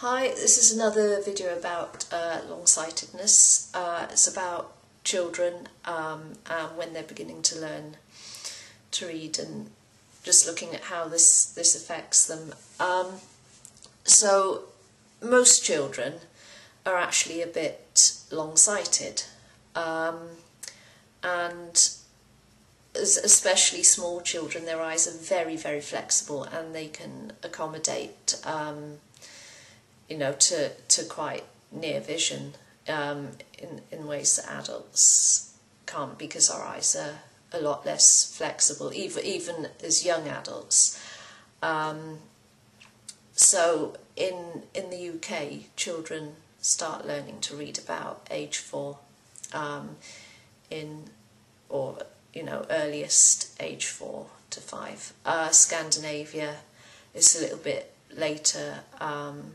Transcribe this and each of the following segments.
Hi, this is another video about uh, long-sightedness. Uh, it's about children um, and when they're beginning to learn to read and just looking at how this, this affects them. Um, so most children are actually a bit long-sighted um, and especially small children, their eyes are very, very flexible and they can accommodate um, you know, to, to quite near vision um, in, in ways that adults can't because our eyes are a lot less flexible, even, even as young adults. Um, so in, in the UK, children start learning to read about age four um, in, or, you know, earliest age four to five. Uh, Scandinavia is a little bit later, um,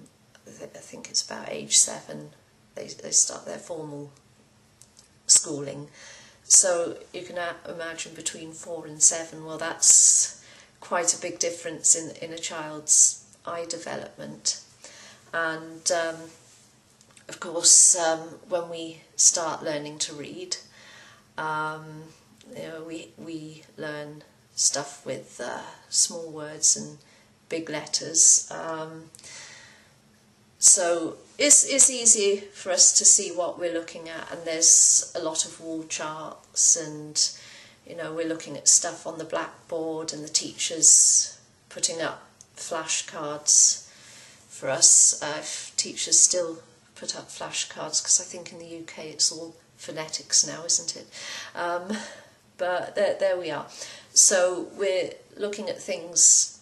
I think it's about age seven, they, they start their formal schooling. So you can imagine between four and seven, well that's quite a big difference in, in a child's eye development. And um, of course, um, when we start learning to read, um, you know, we, we learn stuff with uh, small words and big letters. Um, so it's, it's easy for us to see what we're looking at and there's a lot of wall charts and you know we're looking at stuff on the blackboard and the teachers putting up flashcards for us. Uh, if teachers still put up flashcards because I think in the UK it's all phonetics now isn't it? Um, but there, there we are. So we're looking at things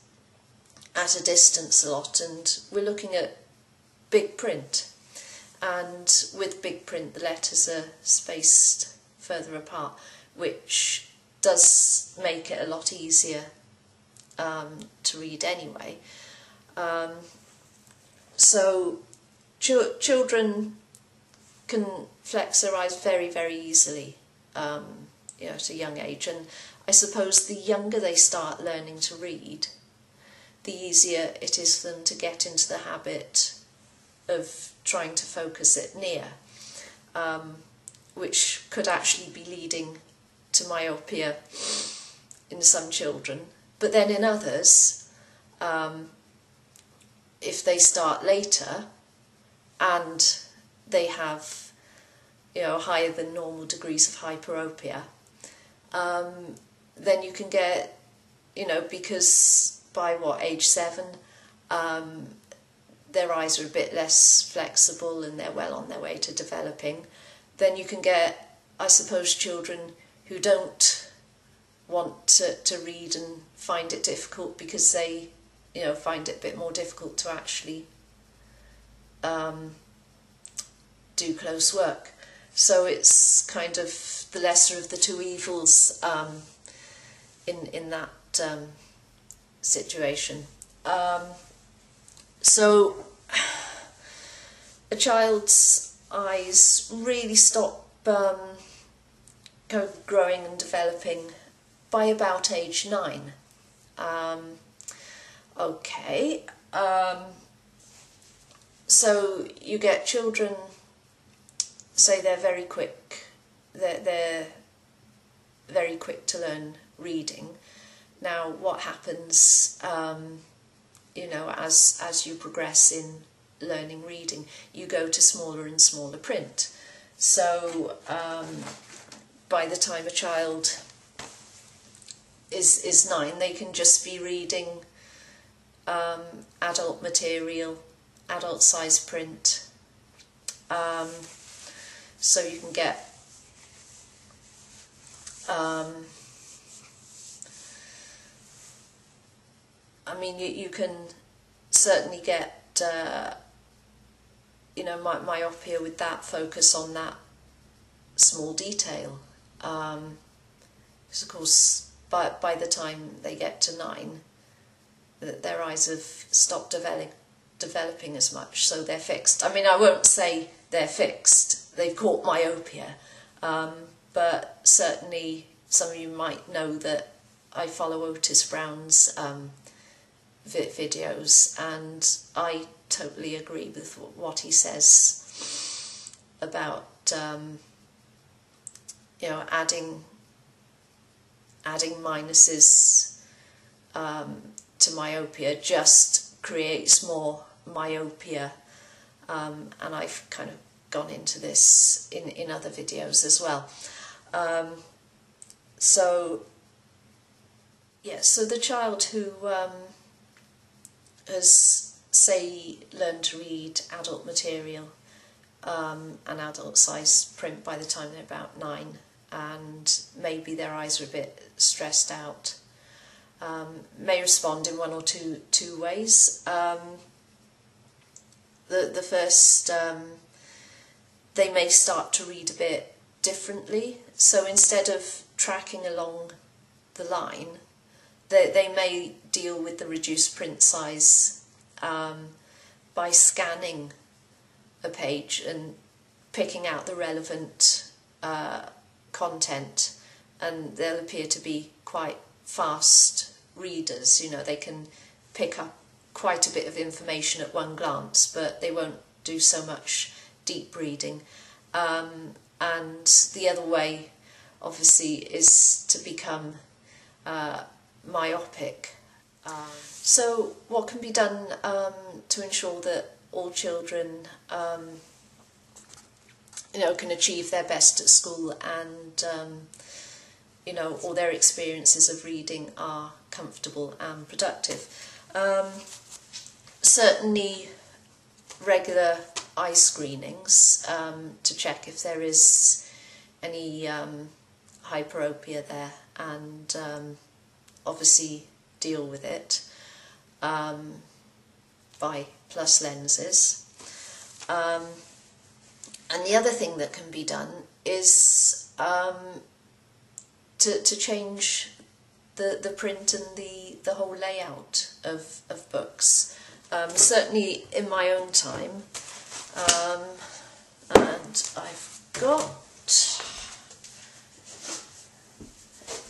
at a distance a lot and we're looking at big print and with big print the letters are spaced further apart which does make it a lot easier um, to read anyway. Um, so ch children can flex their eyes very very easily um, you know, at a young age and I suppose the younger they start learning to read the easier it is for them to get into the habit of trying to focus it near, um, which could actually be leading to myopia in some children. But then in others, um, if they start later and they have you know higher than normal degrees of hyperopia, um, then you can get you know because by what age seven um, their eyes are a bit less flexible and they're well on their way to developing, then you can get, I suppose, children who don't want to, to read and find it difficult because they, you know, find it a bit more difficult to actually um, do close work. So it's kind of the lesser of the two evils um, in in that um, situation. Um, so a child's eyes really stop um, growing and developing by about age nine. Um, okay, um, so you get children, say they're very quick, they're, they're very quick to learn reading. Now what happens um, you know, as, as you progress in learning reading, you go to smaller and smaller print. So um, by the time a child is, is nine, they can just be reading um, adult material, adult size print. Um, so you can get um, I mean, you, you can certainly get, uh, you know, my, myopia with that focus on that small detail. Um, because of course, by, by the time they get to nine, their eyes have stopped develop, developing as much, so they're fixed. I mean, I won't say they're fixed, they've caught myopia, um, but certainly some of you might know that I follow Otis Brown's um, videos, and I totally agree with what he says about um, you know adding adding minuses um, to myopia just creates more myopia um, and I've kind of gone into this in, in other videos as well. Um, so yeah, so the child who um, has say learn to read adult material um, and adult size print by the time they're about nine and maybe their eyes are a bit stressed out um, may respond in one or two two ways. Um, the the first um, they may start to read a bit differently. So instead of tracking along the line, they they may deal with the reduced print size um, by scanning a page and picking out the relevant uh, content, and they'll appear to be quite fast readers. You know, they can pick up quite a bit of information at one glance, but they won't do so much deep reading. Um, and the other way, obviously, is to become uh, myopic. So, what can be done um, to ensure that all children, um, you know, can achieve their best at school and um, you know, all their experiences of reading are comfortable and productive. Um, certainly regular eye screenings um, to check if there is any hyperopia there and obviously deal with it um, by plus lenses. Um, and the other thing that can be done is um, to, to change the, the print and the, the whole layout of, of books. Um, certainly in my own time. Um, and I've got...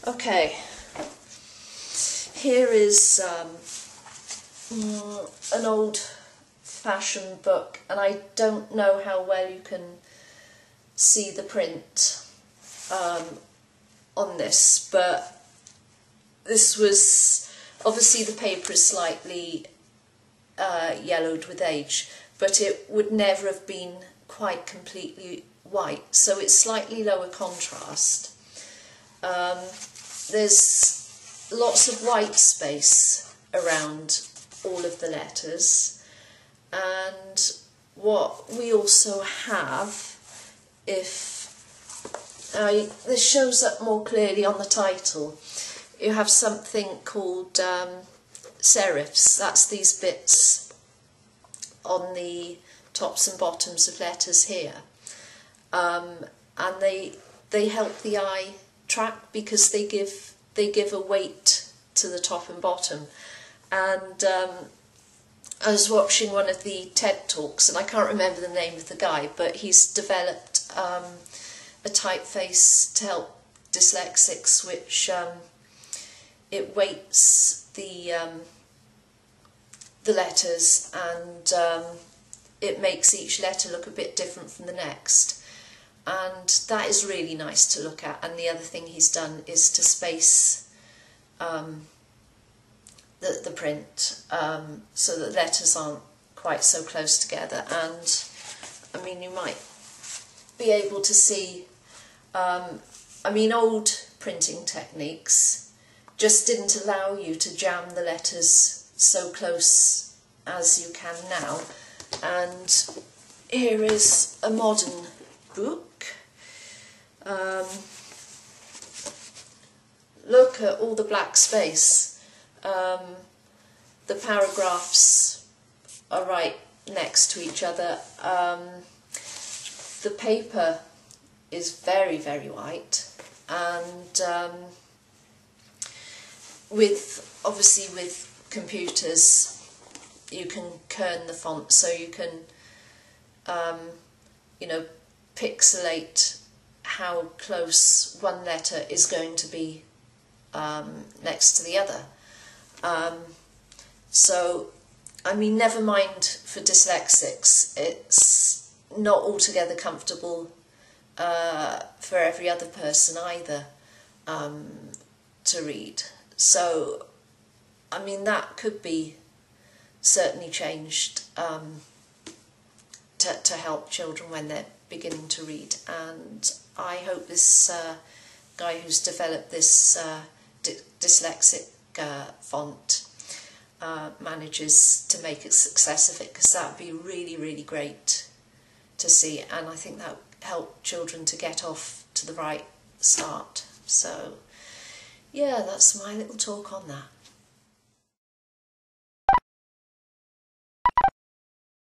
Okay. Here is um, mm, an old fashioned book and I don't know how well you can see the print um, on this, but this was obviously the paper is slightly uh, yellowed with age, but it would never have been quite completely white, so it's slightly lower contrast. Um, there's lots of white space around all of the letters, and what we also have, if uh, this shows up more clearly on the title. You have something called um, serifs. That's these bits on the tops and bottoms of letters here. Um, and they they help the eye track because they give they give a weight to the top and bottom. And um, I was watching one of the TED talks, and I can't remember the name of the guy, but he's developed um, a typeface to help dyslexics, which um, it weights the um, the letters and um, it makes each letter look a bit different from the next. And that is really nice to look at. And the other thing he's done is to space um, the, the print um, so that letters aren't quite so close together. And I mean, you might be able to see um, I mean, old printing techniques just didn't allow you to jam the letters so close as you can now. And here is a modern book. Um, look at all the black space. Um, the paragraphs are right next to each other. Um, the paper is very, very white. And um, with, obviously with computers, you can kern the font so you can, um, you know, pixelate how close one letter is going to be um, next to the other. Um, so, I mean, never mind for dyslexics, it's not altogether comfortable uh, for every other person either um, to read. So, I mean, that could be certainly changed um, to, to help children when they're beginning to read. And I hope this uh, guy who's developed this uh, dyslexic uh, font uh, manages to make a success of it because that would be really, really great to see. And I think that would help children to get off to the right start. So, yeah, that's my little talk on that.